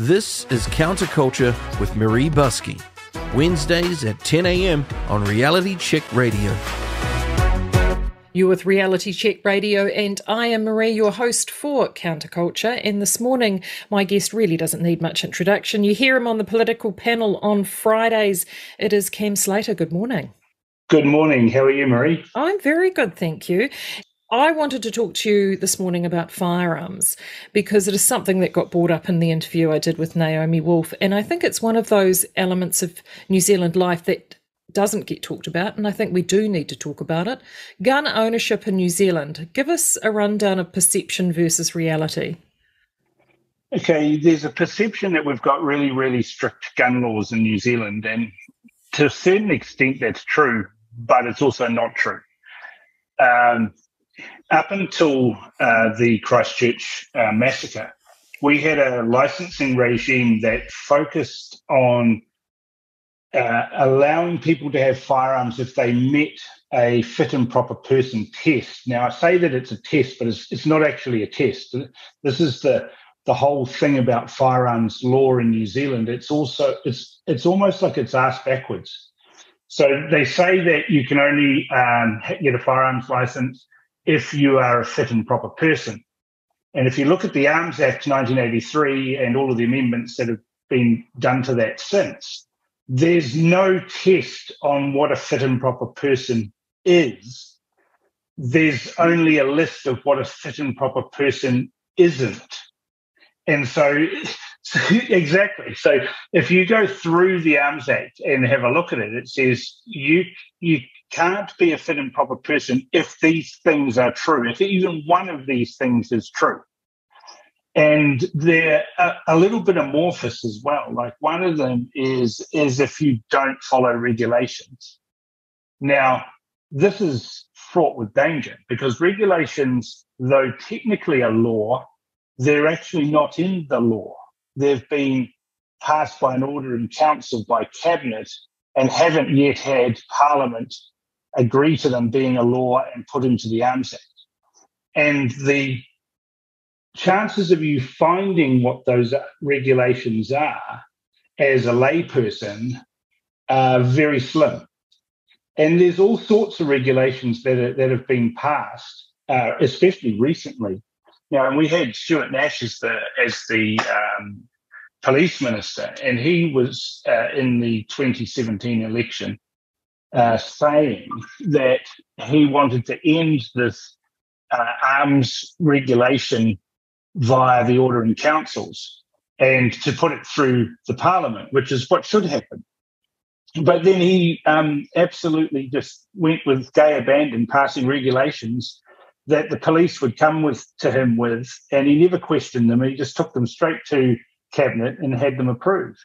This is Counterculture with Maree Buscke. Wednesdays at 10 a.m. on Reality Check Radio. You're with Reality Check Radio, and I am Maree, your host for Counterculture. And this morning, my guest really doesn't need much introduction. You hear him on the political panel on Fridays. It is Cam Slater. Good morning. Good morning. How are you, Maree? I'm very good, thank you. I wanted to talk to you this morning about firearms because it is something that got brought up in the interview I did with Naomi Wolf. And I think it's one of those elements of New Zealand life that doesn't get talked about, and I think we do need to talk about it. Gun ownership in New Zealand. Give us a rundown of perception versus reality. Okay, there's a perception that we've got really, really strict gun laws in New Zealand, and to a certain extent that's true, but it's also not true. Um, up until uh, the Christchurch uh, massacre, we had a licensing regime that focused on uh, allowing people to have firearms if they met a fit and proper person test. Now, I say that it's a test, but it's, it's not actually a test. This is the the whole thing about firearms law in New Zealand. It's also it's it's almost like it's asked backwards. So they say that you can only um, get a firearms license if you are a fit and proper person. And if you look at the Arms Act 1983 and all of the amendments that have been done to that since, there's no test on what a fit and proper person is. There's only a list of what a fit and proper person isn't. And so, exactly. So if you go through the Arms Act and have a look at it, it says you you can't be a fit and proper person if these things are true. If even one of these things is true and they're a, a, little bit amorphous as well. Like one of them is is if you don't follow regulations. Now, this is fraught with danger because regulations, though technically a law, they're actually not in the law. They've been passed by an order in council by cabinet and haven't yet had Parliament agree to them being a law and put into the Arms Act. And the chances of you finding what those regulations are as a layperson are very slim. And there's all sorts of regulations that, are, that have been passed, uh, especially recently. Now, and we had Stuart Nash as the, as the um, police minister, and he was uh, in the 2017 election uh, saying that he wanted to end this uh, arms regulation via the order in councils and to put it through the parliament, which is what should happen. But then he um, absolutely just went with gay abandon, passing regulations that the police would come with to him with, and he never questioned them. He just took them straight to cabinet and had them approved.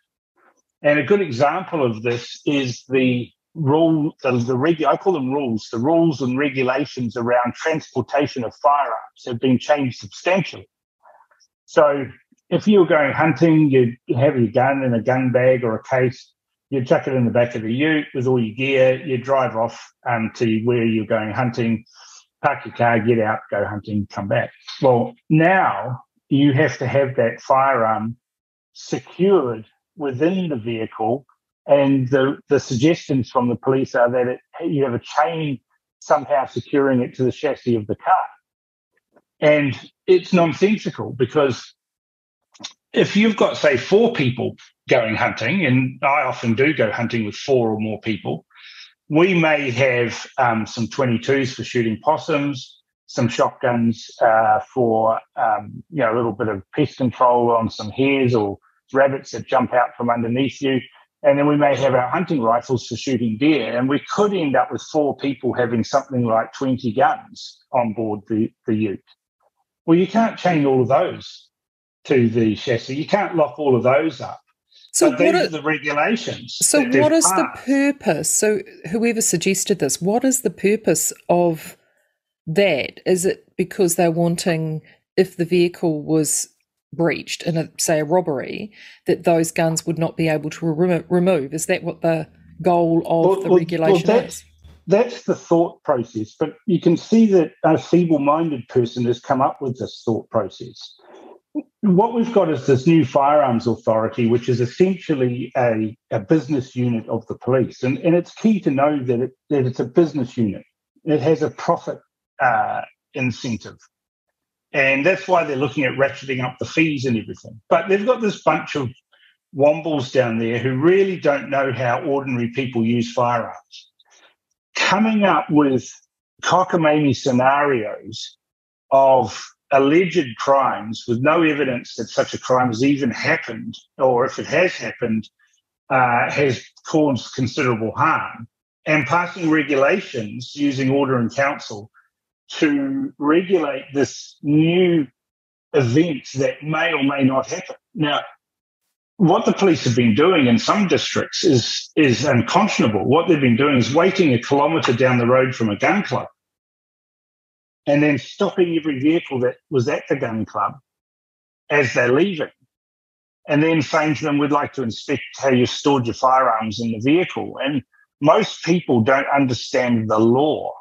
And a good example of this is the rule, the, the regu- I call them rules, the rules and regulations around transportation of firearms have been changed substantially. So if you were going hunting, you'd have your gun in a gun bag or a case. You'd chuck it in the back of the ute with all your gear. You'd drive off um, to where you're going hunting, park your car, get out, go hunting, come back. Well, now you have to have that firearm secured within the vehicle. And the, the suggestions from the police are that it, you have a chain somehow securing it to the chassis of the car. And it's nonsensical because if you've got, say, four people going hunting, and I often do go hunting with four or more people, we may have um, some 22s for shooting possums, some shotguns uh, for um, you know a little bit of pest control on some hares or rabbits that jump out from underneath you, and then we may have our hunting rifles for shooting deer, and we could end up with four people having something like 20 guns on board the the Ute. Well, you can't chain all of those to the chassis. You can't lock all of those up. So but these are, are the regulations. So what is passed. the purpose? So whoever suggested this, what is the purpose of that? Is it because they're wanting if the vehicle was breached in a say a robbery that those guns would not be able to re- remove? Is that what the goal of well, the well, regulation well, is? that's the thought process. But you can see that a feeble minded person has come up with this thought process. what we've got is this new firearms authority, which is essentially a, a business unit of the police. And, and it's key to know that, it, that it's a business unit. It has a profit uh, incentive. And that's why they're looking at ratcheting up the fees and everything. But they've got this bunch of wombles down there who really don't know how ordinary people use firearms. Coming up with cockamamie scenarios of alleged crimes with no evidence that such a crime has even happened, or if it has happened, uh, has caused considerable harm, and passing regulations using order and council to regulate this new event that may or may not happen. Now, what the police have been doing in some districts is is unconscionable. What they've been doing is waiting a kilometre down the road from a gun club and then stopping every vehicle that was at the gun club as they're leaving. And then saying to them, we'd like to inspect how you stored your firearms in the vehicle. And most people don't understand the law.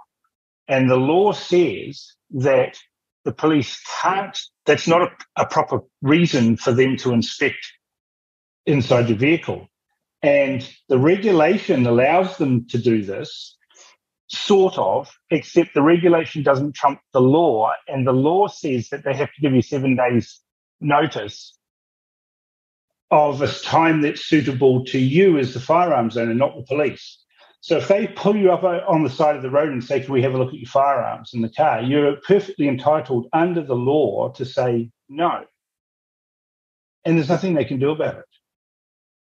And the law says that the police can't, that's not a, a proper reason for them to inspect inside your vehicle. And the regulation allows them to do this sort of, except the regulation doesn't trump the law. And the law says that they have to give you seven days notice of a time that's suitable to you as the firearms owner, not the police. So if they pull you up on the side of the road and say, Can we have a look at your firearms in the car? You're perfectly entitled under the law to say no. And there's nothing they can do about it.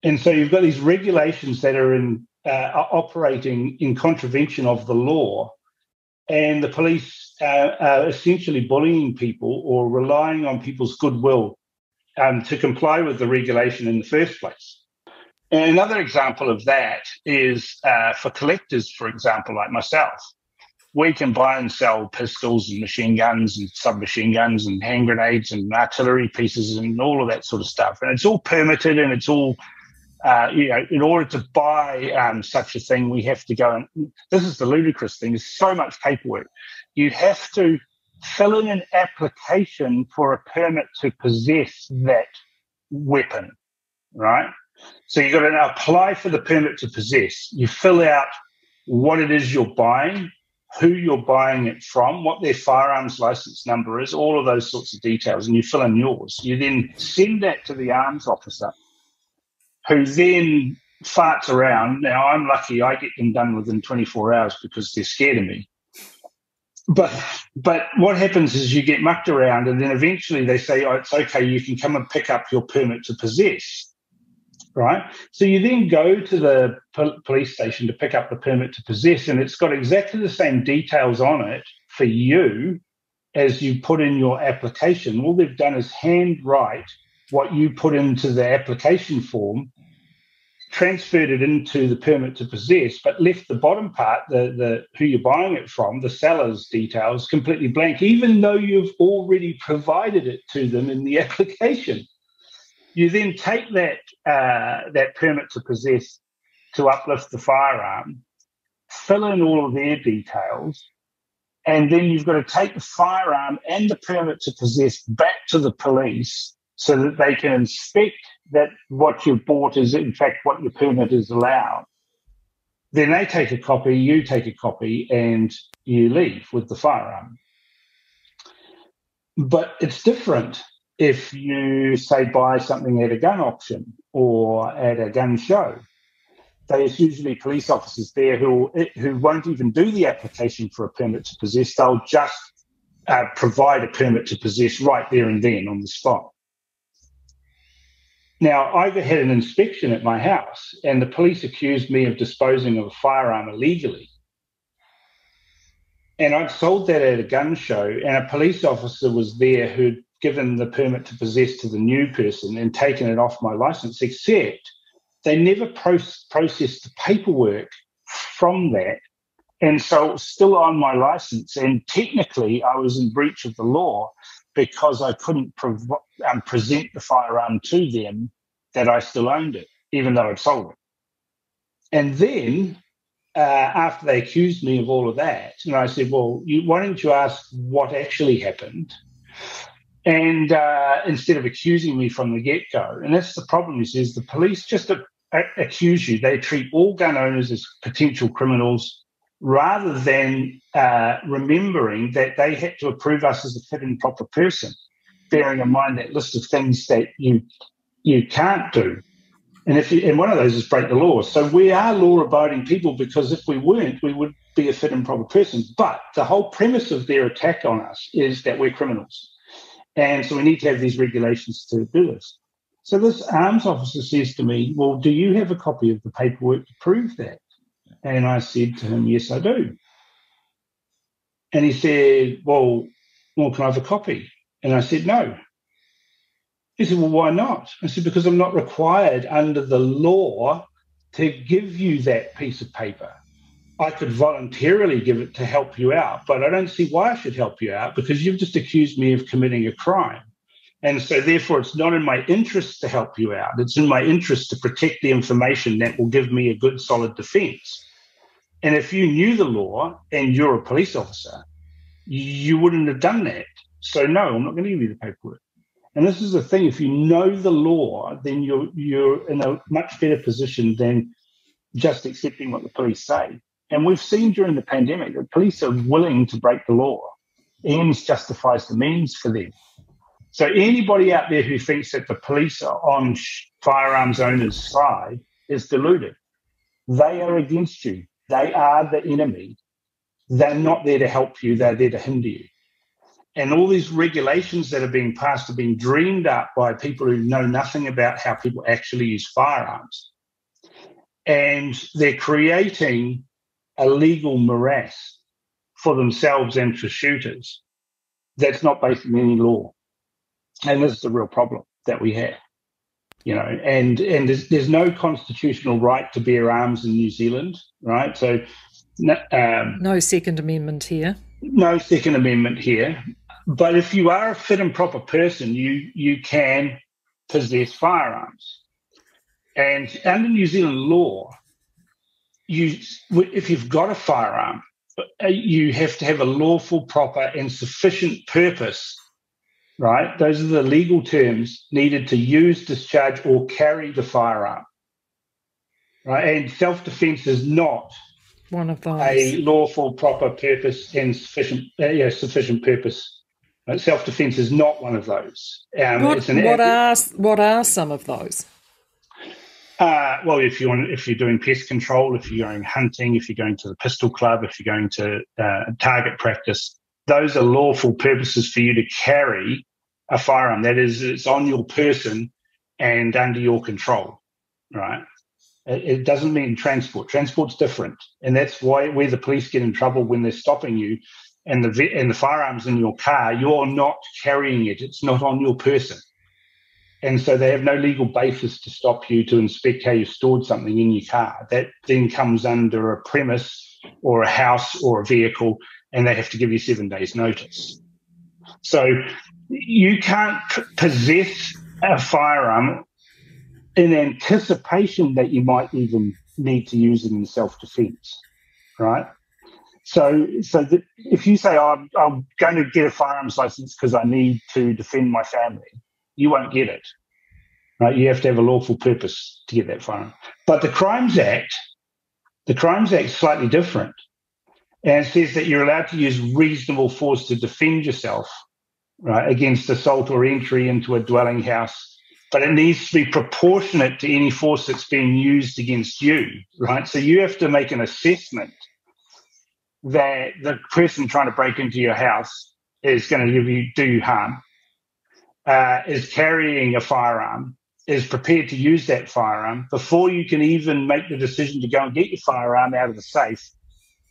And so you've got these regulations that are in uh, are operating in contravention of the law, and the police uh, are essentially bullying people or relying on people's goodwill um, to comply with the regulation in the first place. Another example of that is uh, for collectors, for example, like myself. We can buy and sell pistols and machine guns and submachine guns and hand grenades and artillery pieces and all of that sort of stuff. And it's all permitted and it's all uh, you know, in order to buy um, such a thing, we have to go and this is the ludicrous thing. There's so much paperwork. You have to fill in an application for a permit to possess that weapon, right? So you've got to apply for the permit to possess. You fill out what it is you're buying, who you're buying it from, what their firearms license number is, all of those sorts of details, and you fill in yours. You then send that to the arms officer who then farts around. Now, I'm lucky I get them done within 24 hours because they're scared of me. But but what happens is you get mucked around, and then eventually they say, "Oh, it's okay. You can come and pick up your permit to possess." Right. So you then go to the police station to pick up the permit to possess, and it's got exactly the same details on it for you as you put in your application. All they've done is handwrite what you put into the application form transferred it into the permit to possess, but left the bottom part, the, the who you're buying it from, the seller's details, completely blank, even though you've already provided it to them in the application. You then take that uh, that permit to possess to uplift the firearm, fill in all of their details, and then you've got to take the firearm and the permit to possess back to the police so that they can inspect that what you've bought is in fact what your permit is allowed. Then they take a copy, you take a copy, and you leave with the firearm. But it's different if you say buy something at a gun auction or at a gun show. There's usually police officers there who who won't even do the application for a permit to possess. They'll just uh, provide a permit to possess right there and then on the spot. Now, I had an inspection at my house, and the police accused me of disposing of a firearm illegally. And I'd sold that at a gun show, and a police officer was there who'd given the permit to possess to the new person and taken it off my license, except they never pro- processed the paperwork from that. And so still on my license. And technically, I was in breach of the law because I couldn't prov- um, present the firearm to them that I still owned it, even though I'd sold it. And then uh, after they accused me of all of that, and I said, well, you, why don't you ask what actually happened? And uh, instead of accusing me from the get go, and that's the problem is, is the police just a- a- accuse you. They treat all gun owners as potential criminals rather than uh, remembering that they had to approve us as a fit and proper person, bearing in mind that list of things that you you can't do. And if you, and one of those is break the law. So we are law-abiding people because if we weren't, we would be a fit and proper person. But the whole premise of their attack on us is that we're criminals, and so we need to have these regulations to do this. So this arms officer says to me, "Well, do you have a copy of the paperwork to prove that?" And I said to him, Yes, I do. And he said, Well, well, can I have a copy? And I said, No. He said, Well, why not? I said, Because I'm not required under the law to give you that piece of paper. I could voluntarily give it to help you out, but I don't see why I should help you out because you've just accused me of committing a crime. And so, therefore, it's not in my interest to help you out. It's in my interest to protect the information that will give me a good, solid defense. And if you knew the law and you're a police officer, you wouldn't have done that. So no, I'm not going to give you the paperwork. And this is the thing: if you know the law, then you're you're in a much better position than just accepting what the police say. And we've seen during the pandemic that police are willing to break the law. Ends justifies the means for them. So anybody out there who thinks that the police are on firearms owners' side is deluded. They are against you. They are the enemy. They're not there to help you, they're there to hinder you. And all these regulations that are being passed are being dreamed up by people who know nothing about how people actually use firearms. And they're creating a legal morass for themselves and for shooters that's not based in any law. And this is the real problem that we have you know, and and there's, there's no constitutional right to bear arms in New Zealand, right? So, um, no Second Amendment here. No Second Amendment here. But if you are a fit and proper person, you you can possess firearms, and under New Zealand law, you if you've got a firearm, uh, you have to have a lawful, proper, and sufficient purpose right? Those are the legal terms needed to use, discharge, or carry the firearm. Right? And self defense is not one of those a lawful, proper purpose and sufficient, uh, yeah, sufficient purpose. Self defense is not one of those. Um, what, what are what are some of those? Uh, well, if you want, if you're doing pest control, if you're going hunting, if you're going to the pistol club, if you're going to uh, target practice, those are lawful purposes for you to carry a firearm. That is, it's on your person and under your control, right? It, it doesn't mean transport. Transport's different, and that's why where the police get in trouble when they're stopping you, and the and the firearms in your car. You're not carrying it. It's not on your person, and so they have no legal basis to stop you to inspect how you stored something in your car. That then comes under a premise or a house or a vehicle and they have to give you seven days notice. So you can't possess a firearm in anticipation that you might even need to use it in self-defense, right? So, so if you say, oh, I'm, I'm going to get a firearms license because I need to defend my family, you won't get it, right? You have to have a lawful purpose to get that firearm. But the Crimes Act, the Crimes Act is slightly different and says that you're allowed to use reasonable force to defend yourself, right, against assault or entry into a dwelling house. But it needs to be proportionate to any force that's being used against you, right? So you have to make an assessment that the person trying to break into your house is going to give you do you harm, uh, is carrying a firearm, is prepared to use that firearm before you can even make the decision to go and get your firearm out of the safe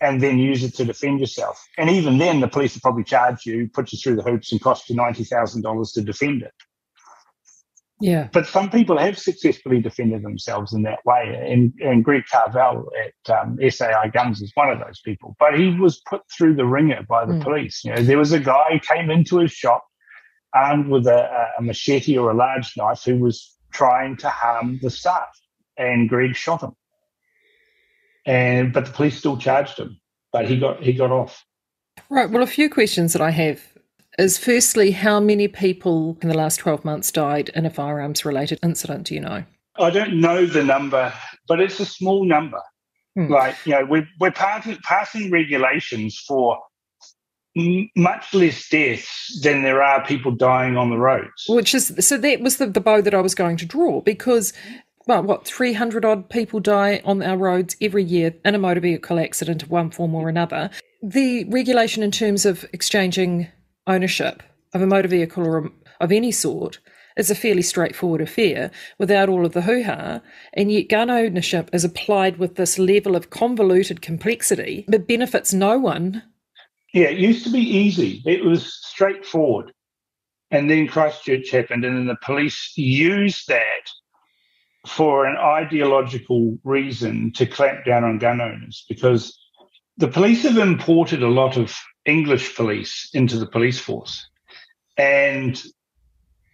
and then use it to defend yourself. And even then, the police will probably charge you, put you through the hoops, and cost you ninety thousand dollars to defend it. Yeah. But some people have successfully defended themselves in that way. And, and Greg Carvell at um, SAI Guns is one of those people. But he was put through the wringer by the mm. police. You know, there was a guy who came into his shop armed with a, a machete or a large knife who was trying to harm the staff. And Greg shot him and but the police still charged him, but he got he got off. Right. Well, a few questions that I have is firstly, how many people in the last 12 months died in a firearms related incident? Do you know? I don't know the number, but it's a small number. Hmm. Like, you know, we're, we're passing, passing regulations for much less deaths than there are people dying on the roads. Which is, so that was the, the bow that I was going to draw because well, what, 300 odd people die on our roads every year in a motor vehicle accident of one form or another. The regulation in terms of exchanging ownership of a motor vehicle or of any sort is a fairly straightforward affair without all of the hoo ha, and yet gun ownership is applied with this level of convoluted complexity that benefits no one. Yeah, it used to be easy, it was straightforward. And then Christchurch happened, and then the police used that for an ideological reason to clamp down on gun owners because the police have imported a lot of English police into the police force. And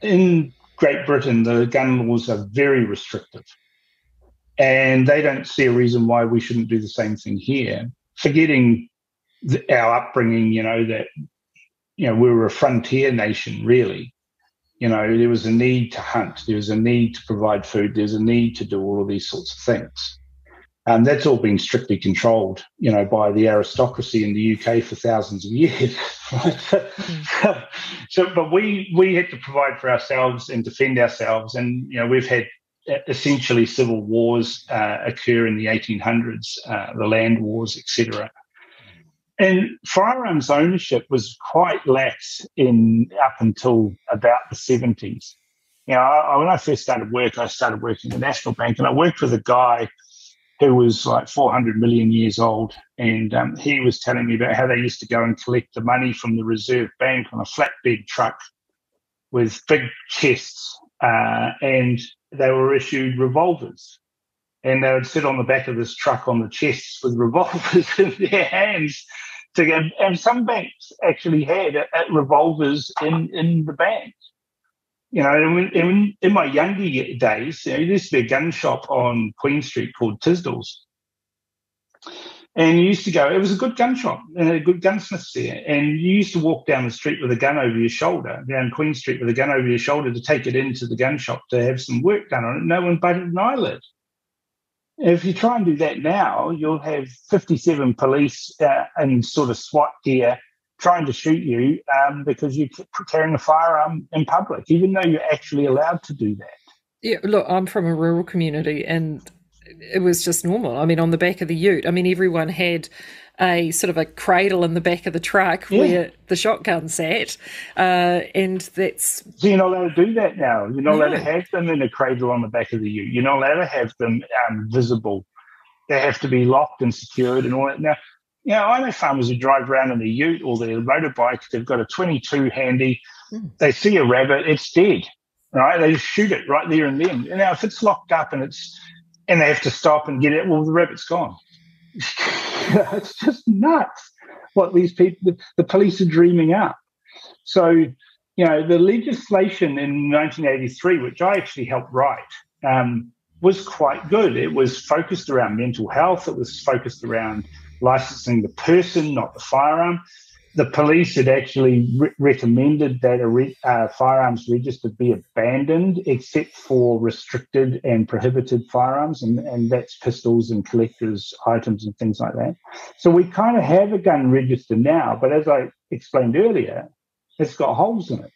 in Great Britain, the gun laws are very restrictive. And they don't see a reason why we shouldn't do the same thing here, forgetting our upbringing, you know, that, you know, we were a frontier nation, really. You know, there was a need to hunt, there was a need to provide food, there's a need to do all of these sorts of things. And that's all been strictly controlled, you know, by the aristocracy in the UK for thousands of years. mm. so, but we we had to provide for ourselves and defend ourselves, and you know, we've had essentially civil wars uh, occur in the 1800s, uh, the land wars, etc. And firearms ownership was quite lax in up until about the 70s. You know, I, when I first started work, I started working at the National Bank, and I worked with a guy who was like 400 million years old. And um, he was telling me about how they used to go and collect the money from the Reserve Bank on a flatbed truck with big chests. Uh, and they were issued revolvers. And they would sit on the back of this truck on the chests with revolvers in their hands. To go, and some banks actually had revolvers in, in the bank you know, in, in, in my younger days, you know, there used to be a gun shop on Queen Street called Tisdall's. And you used to go, it was a good gun shop and a good gunsmiths there. And you used to walk down the street with a gun over your shoulder, down Queen Street with a gun over your shoulder to take it into the gun shop to have some work done on it. No one batted an eyelid. If you try and do that now, you'll have 57 police uh, in sort of SWAT gear trying to shoot you um, because you're carrying a firearm in public, even though you're actually allowed to do that. Yeah, look, I'm from a rural community and it was just normal. I mean, on the back of the ute, I mean, everyone had a sort of a cradle in the back of the truck yeah. where the shotgun sat, uh, and that's. So you're not allowed to do that now. You're not no. allowed to have them in a cradle on the back of the ute. You're not allowed to have them um, visible. They have to be locked and secured and all that. Now, you know, I know farmers who drive around in their ute or their motorbike. They've got a 22 handy. Mm. They see a rabbit, it's dead. Right? They just shoot it right there and then. And now, if it's locked up and it's and they have to stop and get it, well, the rabbit's gone. it's just nuts what these people, the, police are dreaming up. So, you know, the legislation in 1983, which I actually helped write, um, was quite good. It was focused around mental health. It was focused around licensing the person, not the firearm. The police had actually re- recommended that a re- uh, firearms register be abandoned except for restricted and prohibited firearms, and, and that's pistols and collectors' items and things like that. So we kind of have a gun register now, but as I explained earlier, it's got holes in it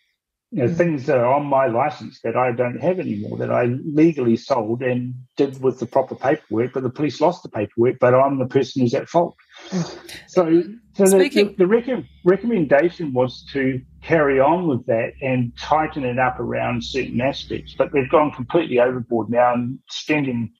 you know, things that are on my license that I don't have anymore that I legally sold and did with the proper paperwork, but the police lost the paperwork, but I'm the person who's at fault. So, so Speaking- the, the, the rec- recommendation was to carry on with that and tighten it up around certain aspects, but they've gone completely overboard now and spending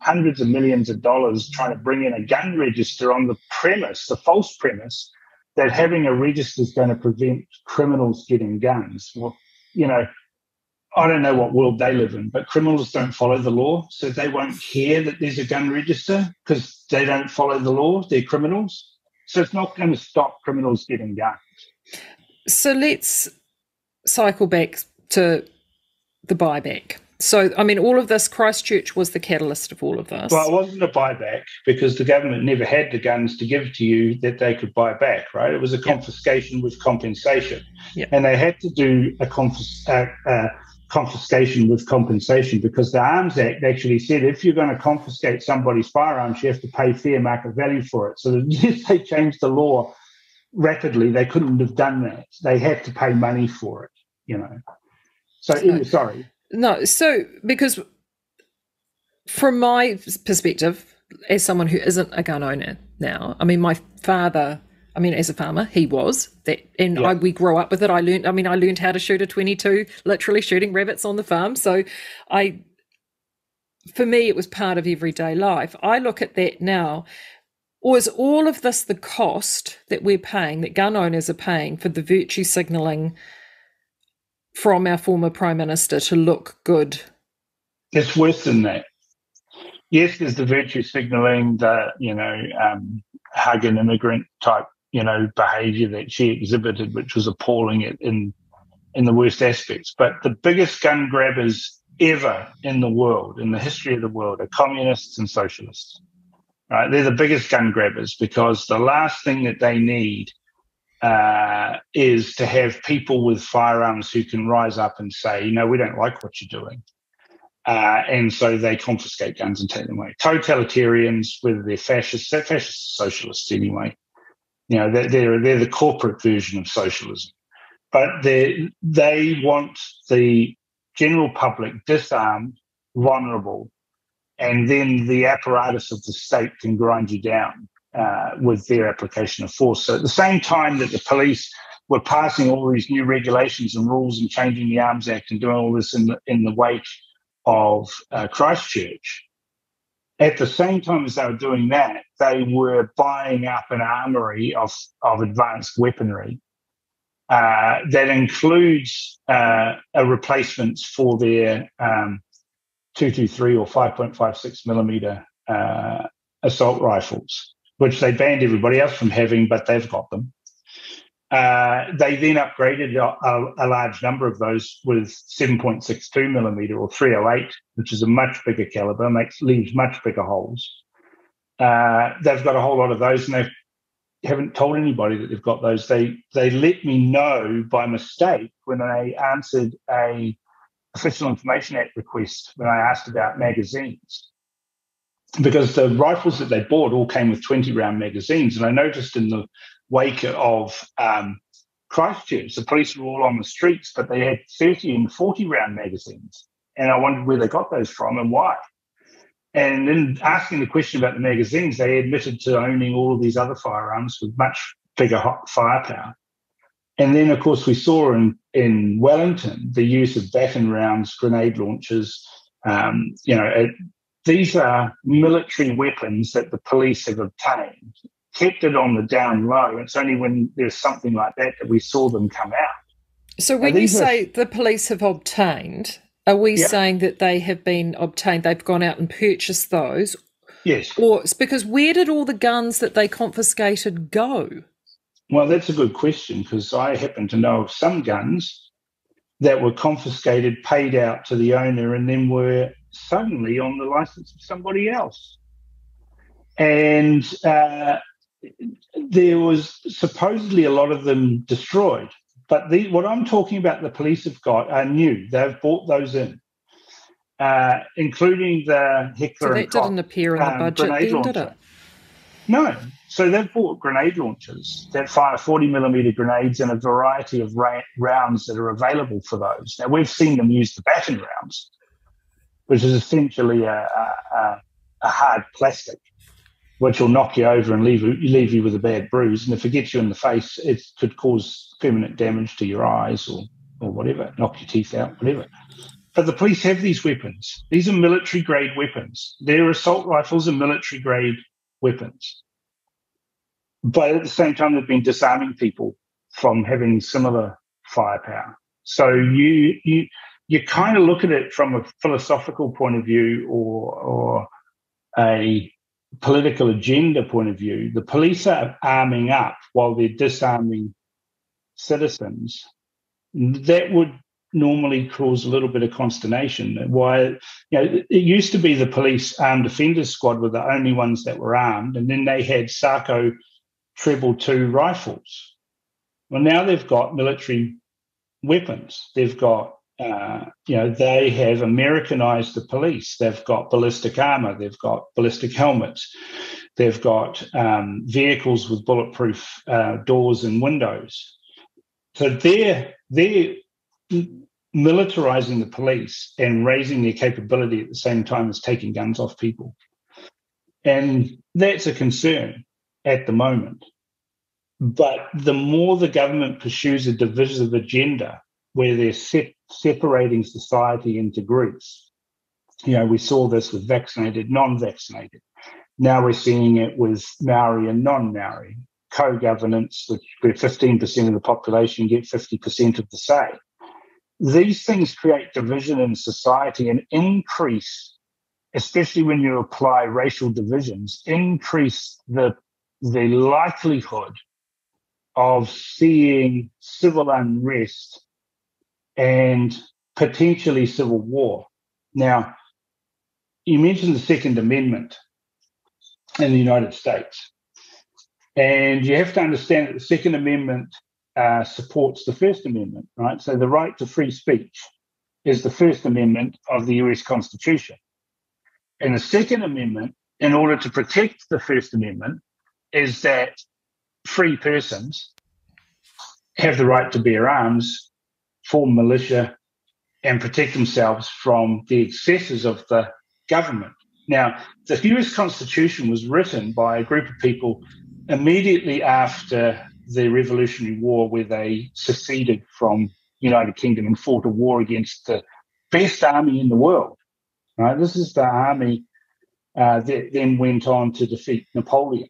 hundreds of millions of dollars trying to bring in a gun register on the premise, the false premise that having a register is going to prevent criminals getting guns. Well, you know, I don't know what world they live in, but criminals don't follow the law. So they won't care that there's a gun register because they don't follow the law. They're criminals. So it's not going to stop criminals getting guns. So let's cycle back to the buyback So, I mean, all of this, Christchurch was the catalyst of all of this. Well, it wasn't a buyback because the government never had the guns to give to you that they could buy back, right? It was a confiscation yep. with compensation. Yep. And they had to do a confis- uh, uh, confiscation with compensation because the Arms Act actually said if you're going to confiscate somebody's firearms, you have to pay fair market value for it. So if they changed the law rapidly, they couldn't have done that. They had to pay money for it, you know. So, so sorry. No, so because from my perspective, as someone who isn't a gun owner now, I mean, my father, I mean, as a farmer, he was that, and yeah. I, we grew up with it. I learned, I mean, I learned how to shoot a 22, literally shooting rabbits on the farm. So I, for me, it was part of everyday life. I look at that now. Or is all of this the cost that we're paying, that gun owners are paying for the virtue signalling from our former prime minister to look good? It's worse than that. Yes, there's the virtue signalling, the you know um, hug an immigrant type you know behaviour that she exhibited, which was appalling in in the worst aspects. But the biggest gun grabbers ever in the world, in the history of the world, are communists and socialists. Right? They're the biggest gun grabbers because the last thing that they need uh, is to have people with firearms who can rise up and say, you know, we don't like what you're doing. Uh, and so they confiscate guns and take them away. Totalitarians, whether they're fascists, they're fascist socialists anyway. You know, they're, they're, they're the corporate version of socialism. But they they want the general public disarmed, vulnerable, and then the apparatus of the state can grind you down uh, with their application of force. So at the same time that the police were passing all these new regulations and rules and changing the Arms Act and doing all this in the, in the wake of uh, Christchurch, at the same time as they were doing that, they were buying up an armory of, of advanced weaponry uh, that includes uh, a replacements for their um, 223 or 5.56 millimeter uh, assault rifles which they banned everybody else from having, but they've got them. Uh, they then upgraded a, a, large number of those with 7.62 millimeter or 308, which is a much bigger caliber, makes leaves much bigger holes. Uh, they've got a whole lot of those, and they haven't told anybody that they've got those. They they let me know by mistake when they answered a Official Information Act request when I asked about magazines because the rifles that they bought all came with 20 round magazines. And I noticed in the wake of um, Christchurch, the police were all on the streets, but they had 30 and 40 round magazines. And I wondered where they got those from and why. And then asking the question about the magazines, they admitted to owning all of these other firearms with much bigger firepower. And then, of course, we saw in, in Wellington the use of baton rounds, grenade launchers, um, you know, these are military weapons that the police have obtained, kept it on the down low. It's only when there's something like that that we saw them come out. So when you say are, the police have obtained, are we yep. saying that they have been obtained? They've gone out and purchased those? Yes. Or because where did all the guns that they confiscated go? Well, that's a good question because I happen to know of some guns that were confiscated, paid out to the owner, and then were suddenly on the license of somebody else. And uh, there was supposedly a lot of them destroyed. But the, what I'm talking about, the police have got are new. They've bought those in, uh, including the Heckler so that didn't appear in the um, budget, then, did it? No. So they've bought grenade launchers that fire 40 millimeter grenades and a variety of ra- rounds that are available for those. Now we've seen them use the baton rounds, which is essentially a, a, a hard plastic, which will knock you over and leave, leave you with a bad bruise. And if it gets you in the face, it could cause permanent damage to your eyes or, or whatever, knock your teeth out, whatever. But the police have these weapons. These are military grade weapons. Their assault rifles are military grade weapons. But at the same time, they've been disarming people from having similar firepower. So you you you kind of look at it from a philosophical point of view or, or a political agenda point of view. The police are arming up while they're disarming citizens. That would normally cause a little bit of consternation. Why, you know, it used to be the police armed defenders squad were the only ones that were armed, and then they had Sako treble two rifles. Well, now they've got military weapons. They've got, uh, you know, they have Americanized the police. They've got ballistic armor. They've got ballistic helmets. They've got um, vehicles with bulletproof uh, doors and windows. So they're they're militarizing the police and raising their capability at the same time as taking guns off people. And that's a concern at the moment. But the more the government pursues a divisive agenda where they're se- separating society into groups, you know, we saw this with vaccinated, non vaccinated. Now we're seeing it with Maori and non Maori. Co governance, where 15% of the population get 50% of the say. These things create division in society and increase, especially when you apply racial divisions, increase the, the likelihood of seeing civil unrest and potentially civil war. Now, you mentioned the Second Amendment in the United States. And you have to understand that the Second Amendment uh, supports the First Amendment, right? So the right to free speech is the First Amendment of the US Constitution. And the Second Amendment, in order to protect the First Amendment, is that free persons have the right to bear arms, form militia, and protect themselves from the excesses of the government. Now, the US Constitution was written by a group of people immediately after the Revolutionary War, where they seceded from the United Kingdom and fought a war against the best army in the world. Right, this is the army uh, that then went on to defeat Napoleon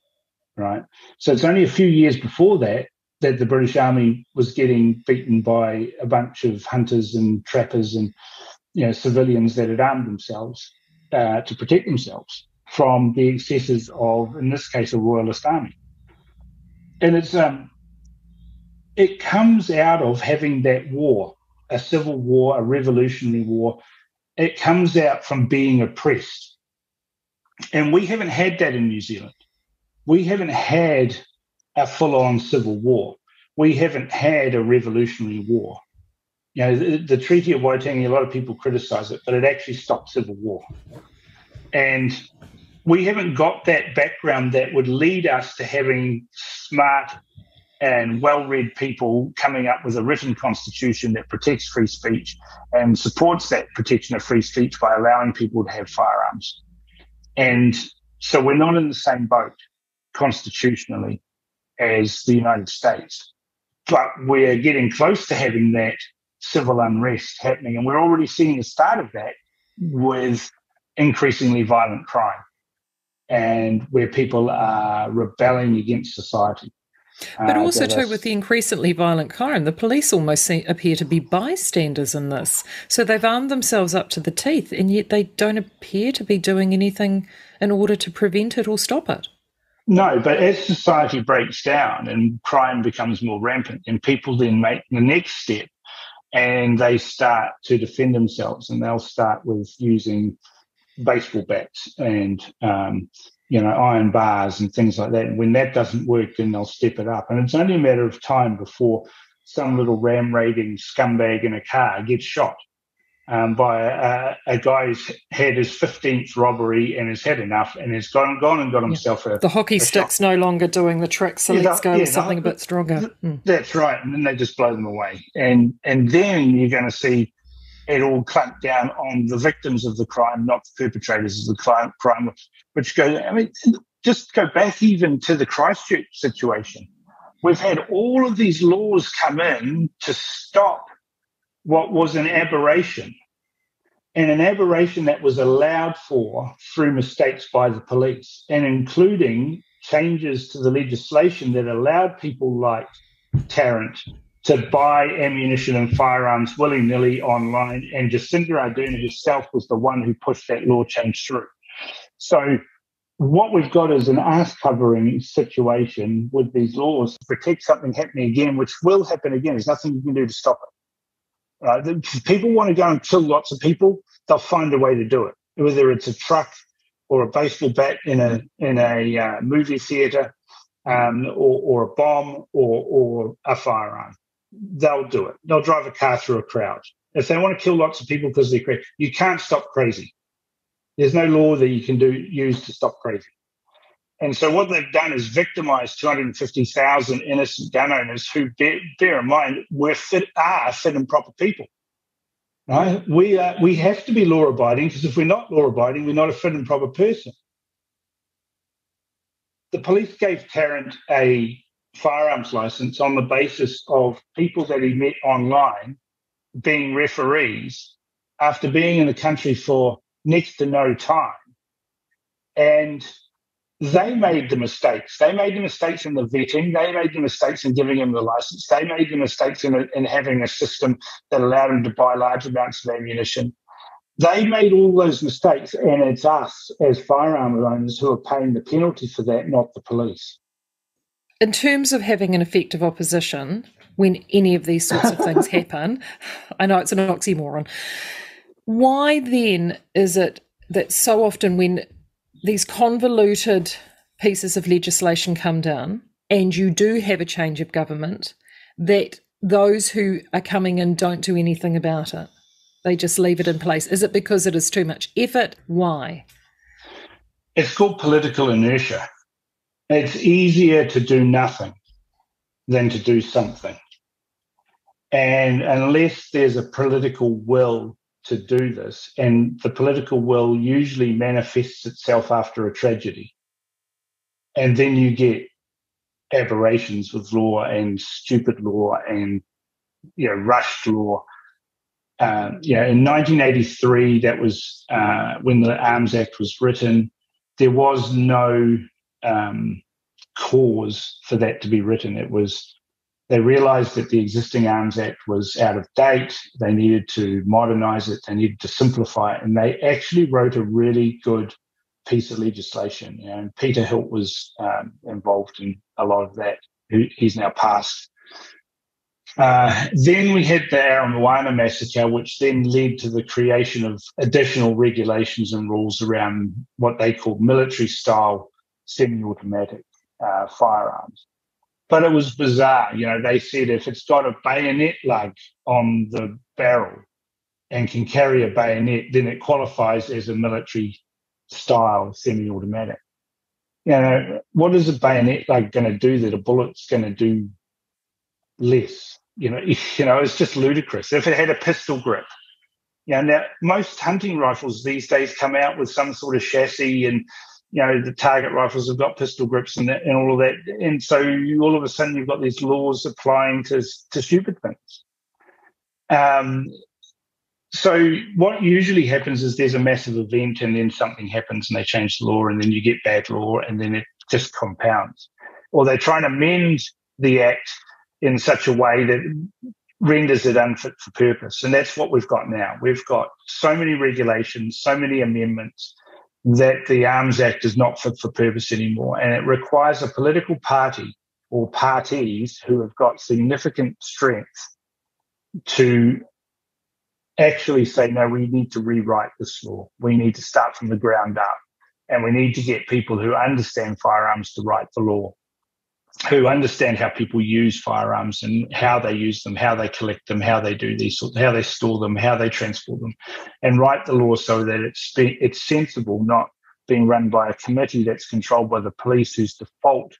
right? So it's only a few years before that that the British Army was getting beaten by a bunch of hunters and trappers and you know civilians that had armed themselves uh, to protect themselves from the excesses of, in this case, a royalist army. And it's um, it comes out of having that war, a civil war, a revolutionary war. It comes out from being oppressed, and we haven't had that in New Zealand we haven't had a full on civil war. We haven't had a revolutionary war. You know, the, the Treaty of Waitangi, a lot of people criticize it, but it actually stopped civil war. And we haven't got that background that would lead us to having smart and well read people coming up with a written constitution that protects free speech and supports that protection of free speech by allowing people to have firearms. And so we're not in the same boat constitutionally as the United States. But we're getting close to having that civil unrest happening. And we're already seeing the start of that with increasingly violent crime and where people are rebelling against society. But uh, also, too, with the increasingly violent crime, the police almost appear to be bystanders in this. So they've armed themselves up to the teeth, and yet they don't appear to be doing anything in order to prevent it or stop it. No, but as society breaks down and crime becomes more rampant, and people then make the next step and they start to defend themselves, and they'll start with using baseball bats and um, you know iron bars and things like that. And when that doesn't work, then they'll step it up, and it's only a matter of time before some little ram raiding scumbag in a car gets shot um, by a, a, guy who's had his 15th robbery and has had enough and has gone, gone and got himself a. The hockey a stick's shot. no longer doing the trick, so yeah, let's go yeah, with something a bit stronger. Mm. That's right. And then they just blow them away. And, and then you're going to see it all clamp down on the victims of the crime, not the perpetrators of the crime, crime which, which go, I mean, just go back even to the Christchurch situation. We've had all of these laws come in to stop what was an aberration and an aberration that was allowed for through mistakes by the police and including changes to the legislation that allowed people like Tarrant to buy ammunition and firearms willy-nilly online and Jacinda Ardern herself was the one who pushed that law change through. So what we've got is an ass covering situation with these laws to protect something happening again, which will happen again. There's nothing you can do to stop it. Right? If people want to go and kill lots of people, they'll find a way to do it. Whether it's a truck or a baseball bat in a in a uh, movie theater, um, or, or a bomb or or a firearm, they'll do it. They'll drive a car through a crowd. If they want to kill lots of people because they're crazy, you can't stop crazy. There's no law that you can do use to stop crazy. And so what they've done is victimize 250,000 innocent gun owners who, bear, bear in mind, we're fit, are fit and proper people. Right? We, uh, we have to be law abiding because if we're not law abiding, we're not a fit and proper person. The police gave Tarrant a firearms license on the basis of people that he met online being referees after being in the country for next to no time. And they made the mistakes. They made the mistakes in the vetting. They made the mistakes in giving him the license. They made the mistakes in, in having a system that allowed him to buy large amounts of ammunition. They made all those mistakes, and it's us as firearm owners who are paying the penalty for that, not the police. In terms of having an effective opposition, when any of these sorts of things happen, I know it's an oxymoron. Why then is it that so often when these convoluted pieces of legislation come down and you do have a change of government, that those who are coming in don't do anything about it. They just leave it in place. Is it because it is too much effort? Why? It's called political inertia. It's easier to do nothing than to do something. And unless there's a political will to do this. And the political will usually manifests itself after a tragedy. And then you get aberrations with law and stupid law and you know rushed law. Um, know, in 1983, that was uh, when the Arms Act was written. There was no um, cause for that to be written. It was they realized that the existing Arms Act was out of date. They needed to modernize it. They needed to simplify it. And they actually wrote a really good piece of legislation. And Peter Hilt was um, involved in a lot of that. He's now passed. Uh, then we had the Aramoana massacre, which then led to the creation of additional regulations and rules around what they called military style semi automatic uh, firearms. But it was bizarre. You know, they said if it's got a bayonet lug on the barrel and can carry a bayonet, then it qualifies as a military style semi automatic. You know, what is a bayonet lug going to do that a bullet's going to do less? You know, you know, it's just ludicrous. If it had a pistol grip, you know, now most hunting rifles these days come out with some sort of chassis and you know the target rifles have got pistol grips and, and all of that, and so you, all of a sudden you've got these laws applying to to stupid things. Um, so what usually happens is there's a massive event, and then something happens, and they change the law, and then you get bad law, and then it just compounds. Or they're trying to amend the act in such a way that renders it unfit for purpose. And that's what we've got now. We've got so many regulations, so many amendments, that the Arms Act is not fit for purpose anymore. And it requires a political party or parties who have got significant strength to actually say, no, we need to rewrite this law. We need to start from the ground up. And we need to get people who understand firearms to write the law who understand how people use firearms and how they use them, how they collect them, how they do these how they store them, how they transport them, and write the law so that it's it's sensible, not being run by a committee that's controlled by the police, whose default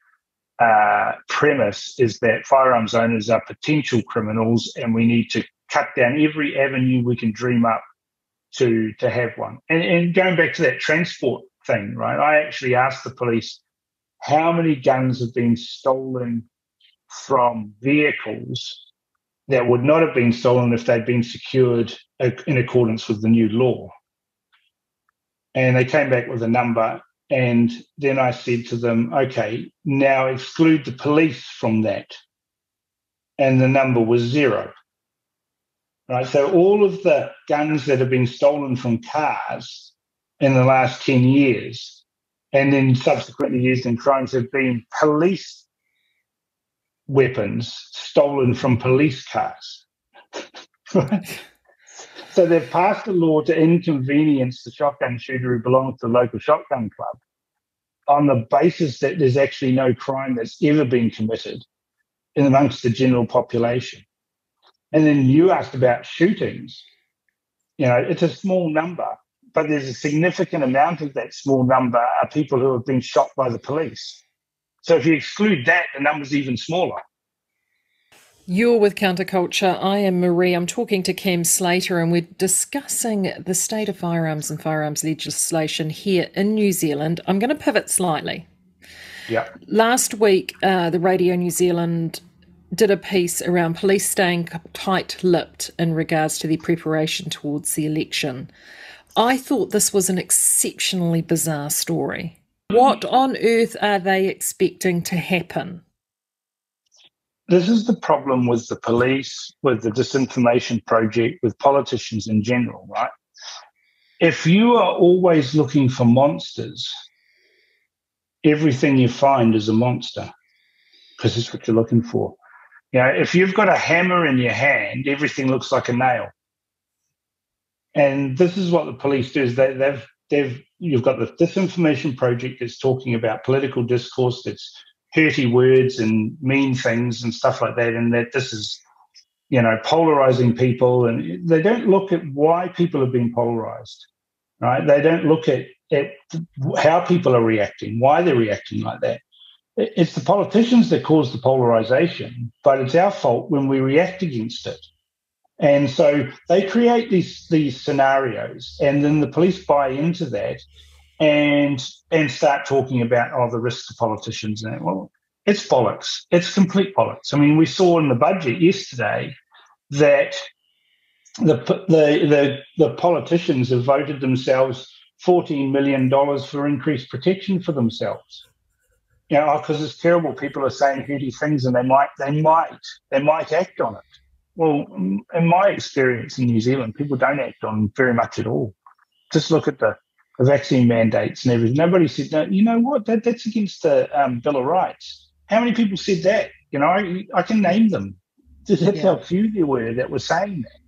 uh, premise is that firearms owners are potential criminals, and we need to cut down every avenue we can dream up to to have one. And, and going back to that transport thing, right? I actually asked the police how many guns have been stolen from vehicles that would not have been stolen if they'd been secured in accordance with the new law. And they came back with a number. And then I said to them, okay, now exclude the police from that. And the number was zero. Right. So all of the guns that have been stolen from cars in the last 10 years and then subsequently used in crimes have been police weapons stolen from police cars. so they've passed a law to inconvenience the shotgun shooter who belongs to the local shotgun club on the basis that there's actually no crime that's ever been committed in amongst the general population. And then you asked about shootings. You know, it's a small number, but there's a significant amount of that small number are people who have been shot by the police. So if you exclude that, the number's even smaller. You're with Counterculture. I am Maree. I'm talking to Cam Slater, and we're discussing the state of firearms and firearms legislation here in New Zealand. I'm going to pivot slightly. Yeah. Last week, uh, the Radio New Zealand did a piece around police staying tight lipped in regards to their preparation towards the election. I thought this was an exceptionally bizarre story. What on earth are they expecting to happen? This is the problem with the police, with the disinformation project, with politicians in general, right? If you are always looking for monsters, everything you find is a monster because it's what you're looking for. You know, if you've got a hammer in your hand, everything looks like a nail. And this is what the police do: is they, they've they've you've got the disinformation project that's talking about political discourse that's hurty words and mean things and stuff like that, and that this is, you know, polarizing people, and they don't look at why people have been polarized, right? They don't look at at how people are reacting, why they're reacting like that. It's the politicians that cause the polarization, but it's our fault when we react against it. And so they create these these scenarios, and then the police buy into that, and and start talking about oh the risks to politicians and well it's bollocks. It's complete bollocks. I mean we saw in the budget yesterday that the the the, the politicians have voted themselves 14 million dollars for increased protection for themselves. You know oh, because it's terrible people are saying hurty things and they might they might they might act on it well in my experience in new zealand people don't act on very much at all just look at the the vaccine mandates and everything. Nobody said, no, you know what, that, that's against the um, Bill of Rights. How many people said that? You know, I, I can name them. That's yeah. how few there were that were saying that.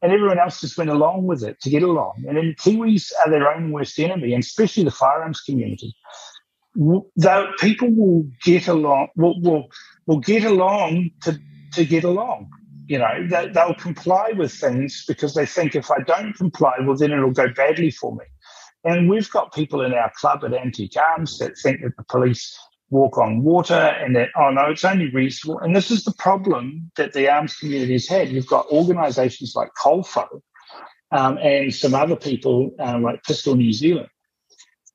And everyone else just went along with it to get along. And then Kiwis are their own worst enemy, and especially the firearms community. Though people will get along, will, will, will get along to, to get along. You know, they, they'll comply with things because they think if I don't comply, well, then it'll go badly for me. And we've got people in our club at Antique Arms that think that the police walk on water and that, oh no, it's only reasonable. And this is the problem that the arms community has had. You've got organisations like Colfo um, and some other people uh, like Pistol New Zealand.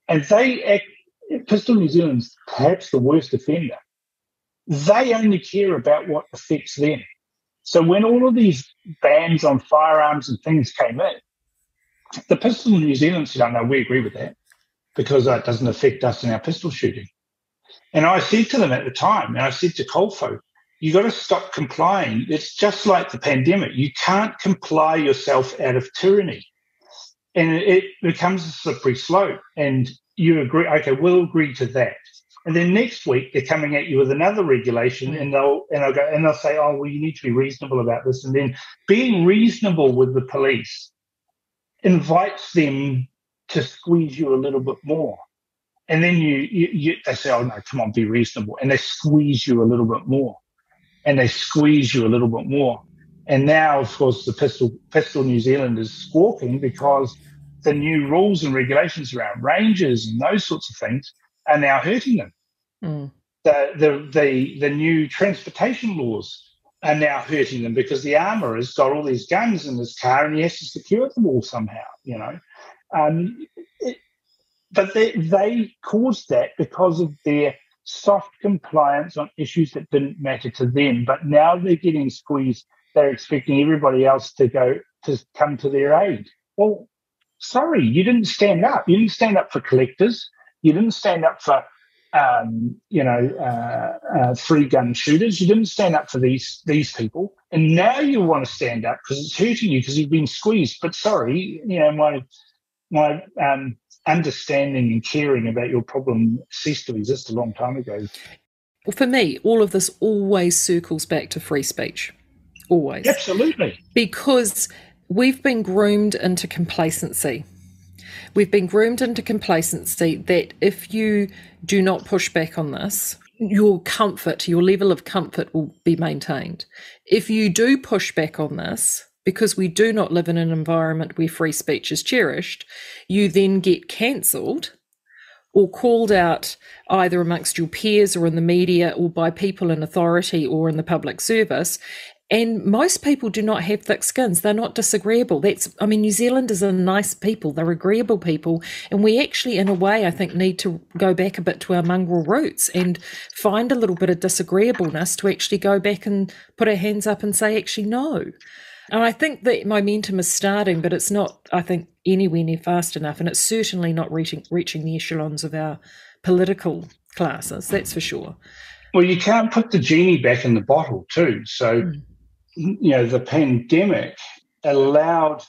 And they act, Pistol New Zealand's perhaps the worst offender. They only care about what affects them. So when all of these bans on firearms and things came in, the pistol New Zealand said, oh, no, we agree with that because that doesn't affect us in our pistol shooting. And I said to them at the time, and I said to Colfo, you got to stop complying. It's just like the pandemic. You can't comply yourself out of tyranny. And it becomes a slippery slope. And you agree, okay, we'll agree to that. And then next week they're coming at you with another regulation mm. and they'll and they'll go and they'll say, Oh, well, you need to be reasonable about this. And then being reasonable with the police invites them to squeeze you a little bit more. And then you, you, you, they say, oh no, come on, be reasonable. And they squeeze you a little bit more. And they squeeze you a little bit more. And now, of course, the Pistol, Pistol New Zealand is squawking because the new rules and regulations around ranges and those sorts of things are now hurting them. Mm. The, the, the, the new transportation laws are now hurting them because the armourer has got all these guns in his car and he has to secure them all somehow, you know. Um, it, but they, they caused that because of their soft compliance on issues that didn't matter to them. But now they're getting squeezed. They're expecting everybody else to go to come to their aid. Well, sorry, you didn't stand up. You didn't stand up for collectors. You didn't stand up for um, you know, uh, uh, three gun shooters. You didn't stand up for these these people, and now you want to stand up because it's hurting you because you've been squeezed. But sorry, you know, my my um, understanding and caring about your problem ceased to exist a long time ago. Well, for me, all of this always circles back to free speech always. Absolutely. Because we've been groomed into complacency. We've been groomed into complacency that if you do not push back on this, your comfort, your level of comfort will be maintained. If you do push back on this, because we do not live in an environment where free speech is cherished, you then get cancelled or called out either amongst your peers or in the media or by people in authority or in the public service. And most people do not have thick skins. They're not disagreeable. That's, I mean, New Zealanders are nice people. They're agreeable people. And we actually, in a way, I think, need to go back a bit to our mongrel roots and find a little bit of disagreeableness to actually go back and put our hands up and say, actually, no. And I think that momentum is starting, but it's not, I think, anywhere near fast enough. And it's certainly not reaching, reaching the echelons of our political classes, that's for sure. Well, you can't put the genie back in the bottle, too. So, mm. You know, the pandemic allowed,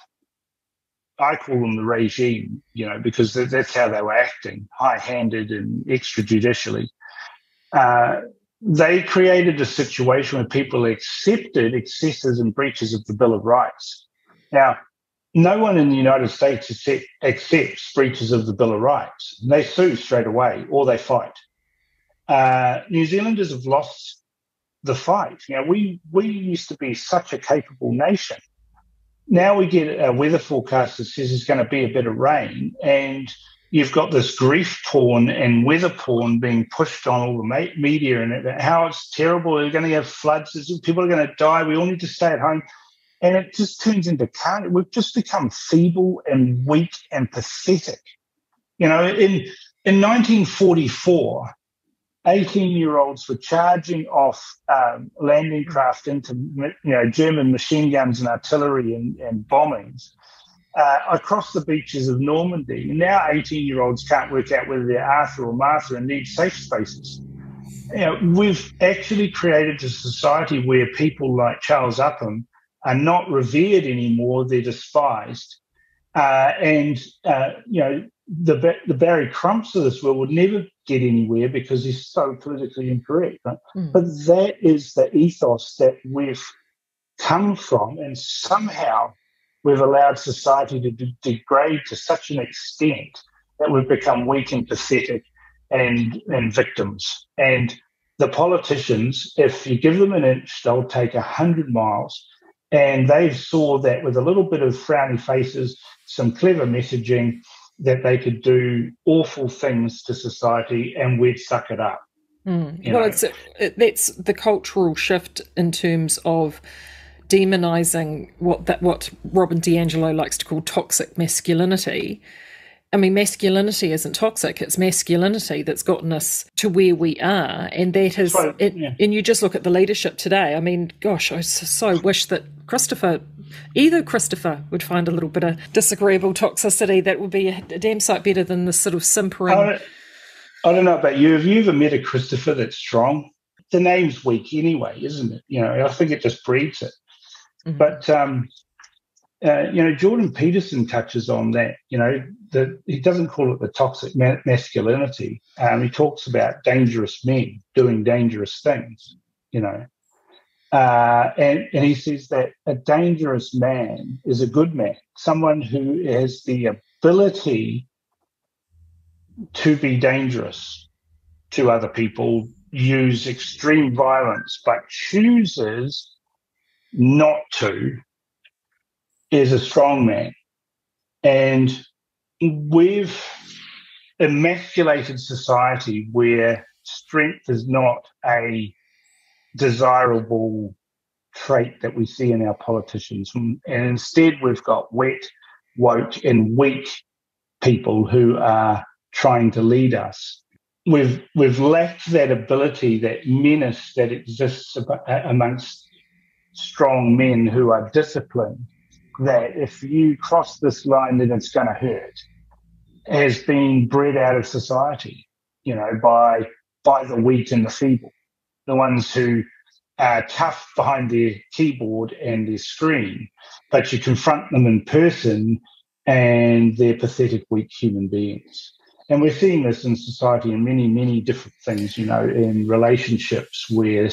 I call them the regime, you know, because that's how they were acting, high handed and extrajudicially. Uh, they created a situation where people accepted excesses and breaches of the Bill of Rights. Now, no one in the United States accept, accepts breaches of the Bill of Rights. They sue straight away or they fight. Uh, New Zealanders have lost the fight. You know, we we used to be such a capable nation. Now we get a weather forecast that says there's going to be a bit of rain, and you've got this grief porn and weather porn being pushed on all the media and how it's terrible. We're going to have floods. People are going to die. We all need to stay at home. And it just turns into carnage. We've just become feeble and weak and pathetic. You know, in, in 1944, 18 year olds were charging off um, landing craft into you know German machine guns and artillery and, and bombings uh, across the beaches of Normandy. Now, 18 year olds can't work out whether they're Arthur or Martha and need safe spaces. You know, we've actually created a society where people like Charles Upham are not revered anymore, they're despised. Uh, and, uh, you know, the, the Barry Crumps of this world would never get anywhere because he's so politically incorrect. Right? Mm. But that is the ethos that we've come from, and somehow we've allowed society to de- degrade to such an extent that we've become weak and pathetic and, and victims. And the politicians, if you give them an inch, they'll take a hundred miles. And they saw that with a little bit of frowny faces, some clever messaging, that they could do awful things to society and we'd suck it up. Mm. Well, it's it, that's the cultural shift in terms of demonizing what that what Robin DiAngelo likes to call toxic masculinity. I mean, masculinity isn't toxic; it's masculinity that's gotten us to where we are, and that is. Right. It, yeah. And you just look at the leadership today. I mean, gosh, I so wish that Christopher, either Christopher, would find a little bit of disagreeable toxicity. That would be a, damn sight better than this sort of simpering. I don't, I don't know about you. Have you ever met a Christopher that's strong? The name's weak anyway, isn't it? You know, I think it just breeds it. Mm-hmm. But um, uh, you know, Jordan Peterson touches on that. You know, that he doesn't call it the toxic ma- masculinity. Um, he talks about dangerous men doing dangerous things. You know, uh, and and he says that a dangerous man is a good man, someone who has the ability to be dangerous to other people, use extreme violence, but chooses not to is a strong man. And we've emasculated society where strength is not a desirable trait that we see in our politicians. And instead, we've got wet, woke, and weak people who are trying to lead us. We've we've lacked that ability, that menace that exists uh, amongst strong men who are disciplined that if you cross this line, then it's going to hurt, has been bred out of society, you know, by by the weak and the feeble, the ones who are tough behind their keyboard and their screen, but you confront them in person and they're pathetic, weak human beings. And we're seeing this in society in many, many different things, you know, in relationships where,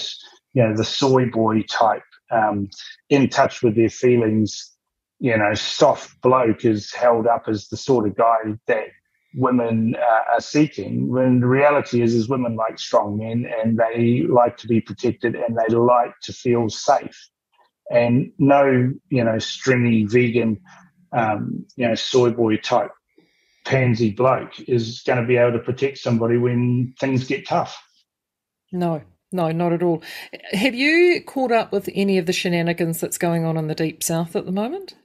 you know, the soy boy type um, in touch with their feelings, you know, soft bloke is held up as the sort of guy that women uh, are seeking. When the reality is, is women like strong men and they like to be protected and they like to feel safe. And no, you know, stringy vegan, um, you know, soy boy type pansy bloke is going to be able to protect somebody when things get tough. No, no, not at all. Have you caught up with any of the shenanigans that's going on in the deep south at the moment?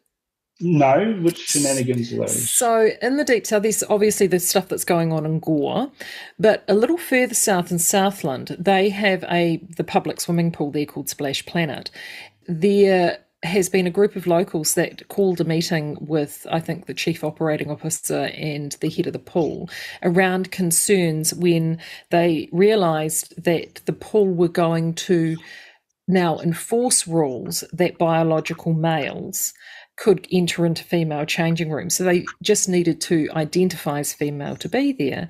No, which shenanigans are those? So, in the deep south, there's obviously the stuff that's going on in Gore, but a little further south in Southland, they have a the public swimming pool there called Splash Planet. There has been a group of locals that called a meeting with, I think, the chief operating officer and the head of the pool around concerns when they realised that the pool were going to now enforce rules that biological males could enter into female changing rooms. So they just needed to identify as female to be there.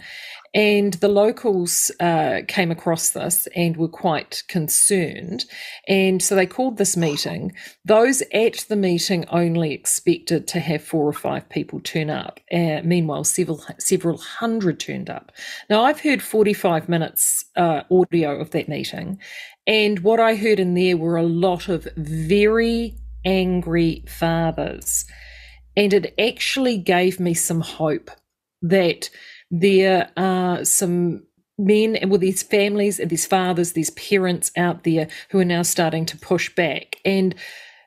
And the locals uh, came across this and were quite concerned. And so they called this meeting. Those at the meeting only expected to have four or five people turn up. Uh, meanwhile, several, several hundred turned up. Now, I've heard 45 minutes uh, audio of that meeting. And what I heard in there were a lot of very angry fathers. And it actually gave me some hope that there are some men and with these families and these fathers, these parents out there who are now starting to push back. And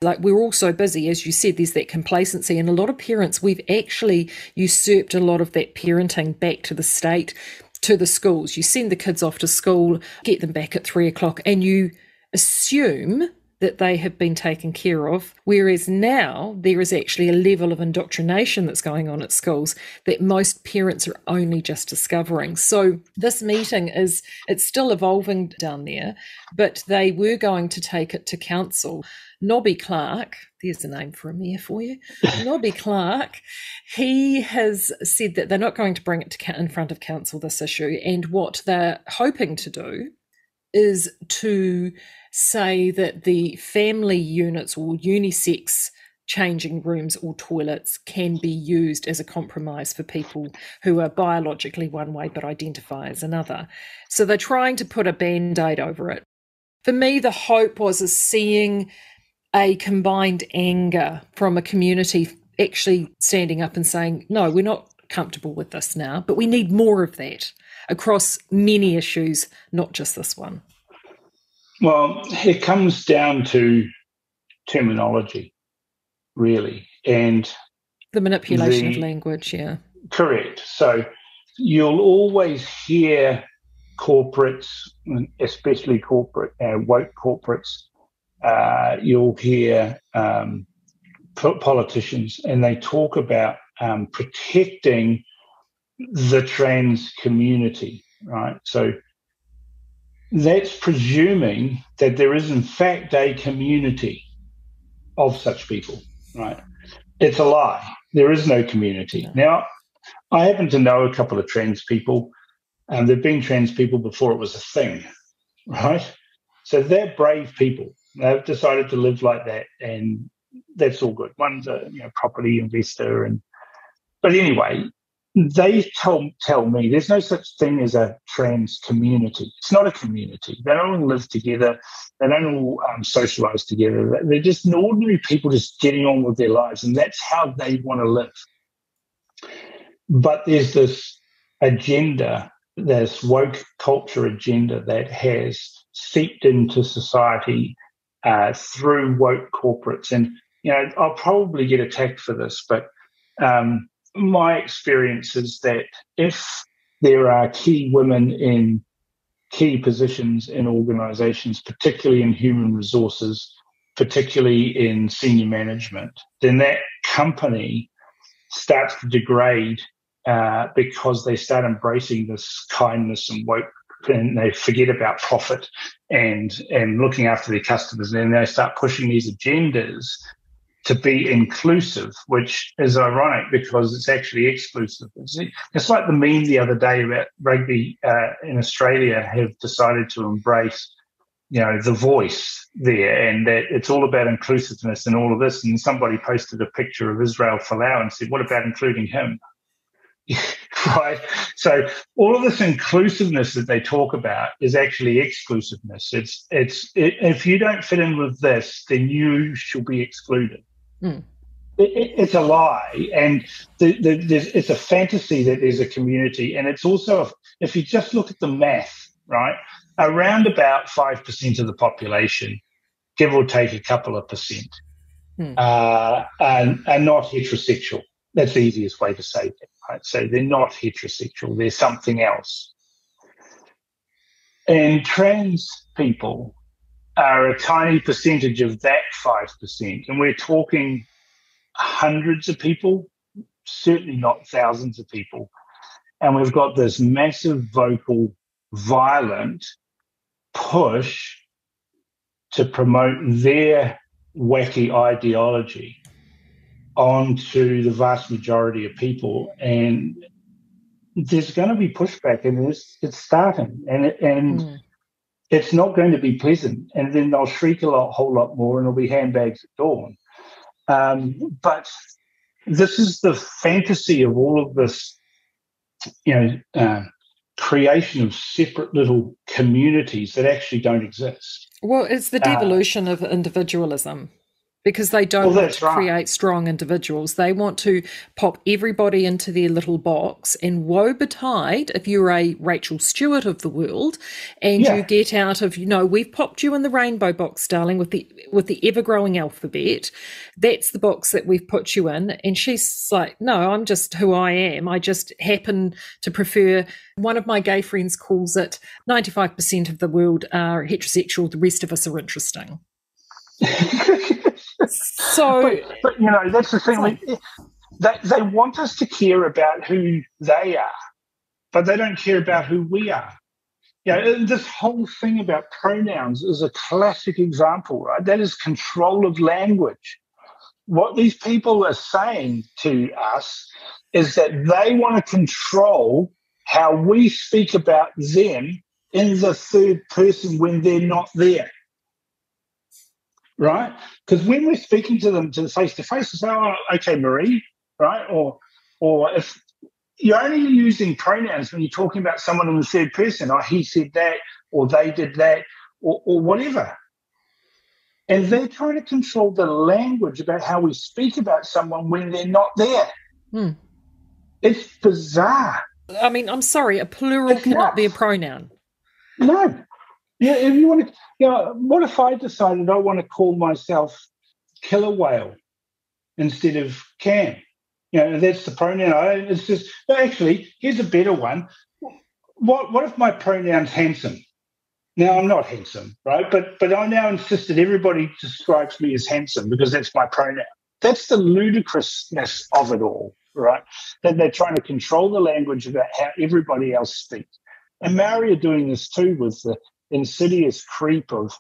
like we're all so busy, as you said, there's that complacency. And a lot of parents, we've actually usurped a lot of that parenting back to the state, to the schools. You send the kids off to school, get them back at three o'clock, and you assume that they have been taken care of. Whereas now there is actually a level of indoctrination that's going on at schools that most parents are only just discovering. So this meeting is it's still evolving down there, but they were going to take it to council. Nobby Clark, there's a name for a mayor for you. Nobby Clark, he has said that they're not going to bring it to in front of council this issue, and what they're hoping to do is to say that the family units or unisex changing rooms or toilets can be used as a compromise for people who are biologically one way but identify as another. So they're trying to put a band aid over it. For me, the hope was seeing a combined anger from a community actually standing up and saying, no, we're not comfortable with this now, but we need more of that across many issues, not just this one. Well, it comes down to terminology, really, and the manipulation the, of language. Yeah, correct. So you'll always hear corporates, especially corporate uh, woke corporates. Uh, you'll hear um, politicians, and they talk about um, protecting the trans community, right? So that's presuming that there is, in fact, a community of such people, right? It's a lie. There is no community. Now, I happen to know a couple of trans people, and they've been trans people before it was a thing, right? So they're brave people. They've decided to live like that, and that's all good. One's a you know, property investor, and but anyway, they tell, tell me there's no such thing as a trans community. It's not a community. They don't all live together. They don't all um, socialize together. They're just ordinary people just getting on with their lives, and that's how they want to live. But there's this agenda, this woke culture agenda that has seeped into society uh, through woke corporates. And, you know, I'll probably get attacked for this, but um, my experience is that if there are key women in key positions in organizations, particularly in human resources, particularly in senior management, then that company starts to degrade uh, because they start embracing this kindness and woke and they forget about profit and and looking after their customers and then they start pushing these agendas to be inclusive, which is ironic because it's actually exclusive. It's, like the meme the other day about rugby uh, in Australia have decided to embrace you know, the voice there and that it's all about inclusiveness and all of this. And somebody posted a picture of Israel Folau and said, what about including him? right. So all of this inclusiveness that they talk about is actually exclusiveness. It's, it's, it, if you don't fit in with this, then you should be excluded. Mm. It, it's a lie, and the, the, it's a fantasy that there's a community, and it's also if you just look at the math, right? around about 5% of the population, give or take a couple of percent, hmm. uh, and are not heterosexual. That's the easiest way to say that. Right? So they're not heterosexual, they're something else. And trans people are a tiny percentage of that 5%. And we're talking hundreds of people, certainly not thousands of people. And we've got this massive vocal, violent push to promote their wacky ideology onto the vast majority of people and there's going to be pushback and it's, it's starting and and mm. It's not going to be pleasant and then they'll shriek a lot, whole lot more and there'll be handbags at dawn um, but this is the fantasy of all of this you know uh, creation of separate little communities that actually don't exist. Well, it's the uh, devolution uh, of individualism because they don't well, want to right. create strong individuals. They want to pop everybody into their little box. And woe betide if you're a Rachel Stewart of the world and yeah. you get out of, you know, we've popped you in the rainbow box, darling, with the with the ever growing alphabet. That's the box that we've put you in. And she's like, No, I'm just who I am. I just happen to prefer one of my gay friends calls it 95% of the world are heterosexual, the rest of us are interesting. so, but, but, you know, that's the thing. Like, they, they want us to care about who they are, but they don't care about who we are. You know, this whole thing about pronouns is a classic example, right? That is control of language. What these people are saying to us is that they want to control how we speak about them in the third person when they're not there right? Because when we're speaking to them to face to face, we say, "Oh, okay, Maree," right? Or, or if you're only using pronouns when you're talking about someone in the third person, or oh, he said that, or they did that, or, or whatever. And they're trying to control the language about how we speak about someone when they're not there. Hmm. It's bizarre. I mean, I'm sorry, a plural it's cannot nuts. be a pronoun. No, yeah, if you want to, you know, what if I decided I want to call myself killer whale instead of Cam? You know, that's the pronoun. I, it's just actually here's a better one. What what if my pronoun's handsome? Now I'm not handsome, right? But but I now insist that everybody describes me as handsome because that's my pronoun. That's the ludicrousness of it all, right? That they're trying to control the language about how everybody else speaks. And Maori are doing this too with the insidious creep of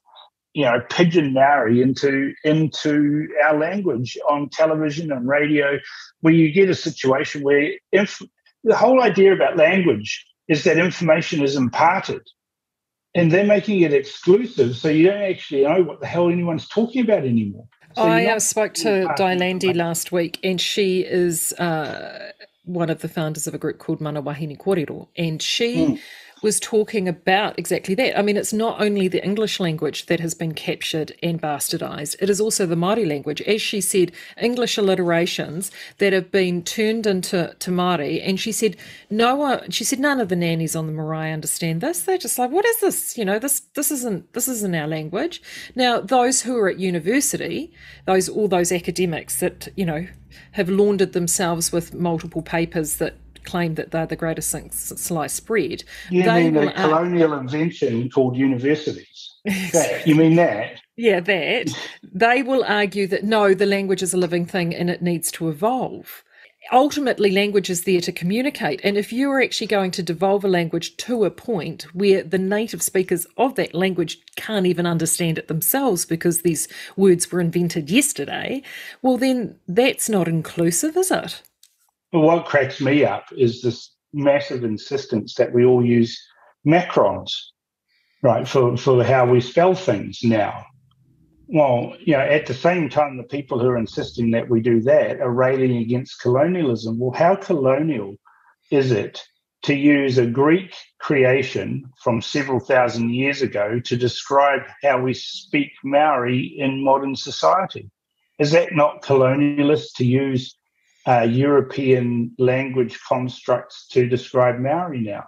you know pidgin Maori into into our language on television and radio, where you get a situation where if the whole idea about language is that information is imparted, and they're making it exclusive, so you don't actually know what the hell anyone's talking about anymore. So I uh, spoke to Dailandi last week, and she is uh, one of the founders of a group called Mana Wahine Kōrero, and she. Mm was talking about exactly that. I mean, it's not only the English language that has been captured and bastardized, it is also the Māori language. As she said, English alliterations that have been turned into to Māori. And she said, no one, she said, none of the nannies on the marae understand this. They're just like, what is this? You know, this, this isn't, this isn't our language. Now, those who are at university, those, all those academics that, you know, have laundered themselves with multiple papers that claim that they're the greatest sliced bread. You they mean a uh, colonial invention called universities? that, you mean that? Yeah, that. they will argue that no, the language is a living thing and it needs to evolve. Ultimately, language is there to communicate. And if you are actually going to devolve a language to a point where the native speakers of that language can't even understand it themselves because these words were invented yesterday, well, then that's not inclusive, is it? But what cracks me up is this massive insistence that we all use macrons. right, for, for how we spell things now. Well, you know, at the same time, the people who are insisting that we do that are railing against colonialism. Well, how colonial is it to use a Greek creation from several thousand years ago to describe how we speak Maori in modern society? Is that not colonialist to use uh, European language constructs to describe Maori now?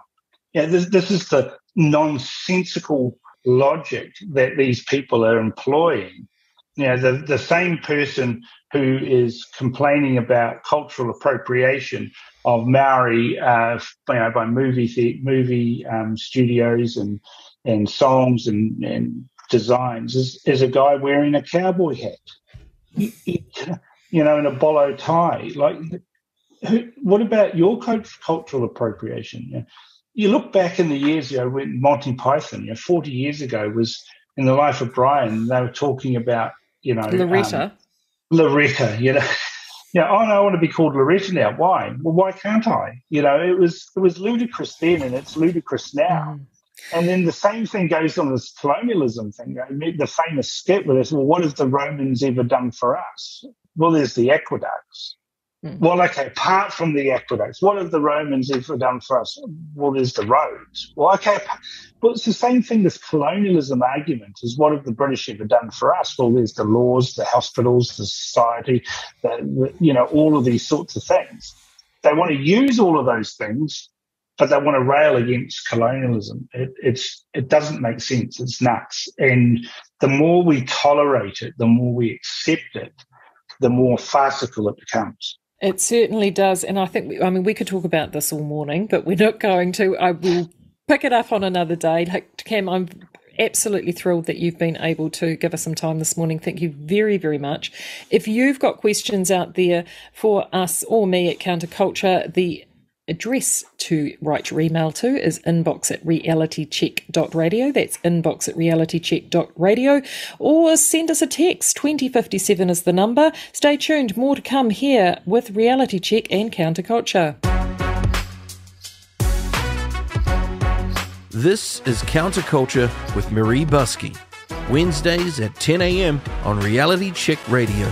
Yeah, this, this is the nonsensical logic that these people are employing. You the, the same person who is complaining about cultural appropriation of Maori, uh, you know, by movie movie um, studios and and songs and, and designs is, is a guy wearing a cowboy hat, know, in a bolo tie. Like, what about your cultural appropriation? you look back in the years, you know, when Monty Python, you know, 40 years ago was in the life of Brian, they were talking about, you know, Loretta. Um, Loretta, you know. Yeah, oh no, I want to be called Loretta now. Why? Well, why can't I? You know, it was it was ludicrous then, and it's ludicrous now. Mm. And then the same thing goes on this colonialism thing. The famous skit with this. Well, what have the Romans ever done for us? Well, there's the aqueducts. Mm. Well, okay, apart from the aqueducts, what have the Romans ever done for us? Well, there's the roads. Well, okay, but it's the same thing, this colonialism argument is what have the British ever done for us? Well, there's the laws, the hospitals, the society, the, the, you know, all of these sorts of things. They want to use all of those things, but they want to rail against colonialism. It, it's, it doesn't make sense. It's nuts. And the more we tolerate it, the more we accept it, the more farcical it becomes. It certainly does. And I think, I mean, we could talk about this all morning, but we're not going to. I will pick it up on another day. Like, Cam, I'm absolutely thrilled that you've been able to give us some time this morning. Thank you very, very much. If you've got questions out there for us or me at Counterculture, the address to write your email to is inbox at realitycheck.radio. That's inbox at realitycheck.radio. Or send us a text. 2057 is the number. Stay tuned. More to come here with Reality Check and Counterculture. This is Counterculture with Maree Buscke. Wednesdays at 10 a.m. on Reality Check Radio.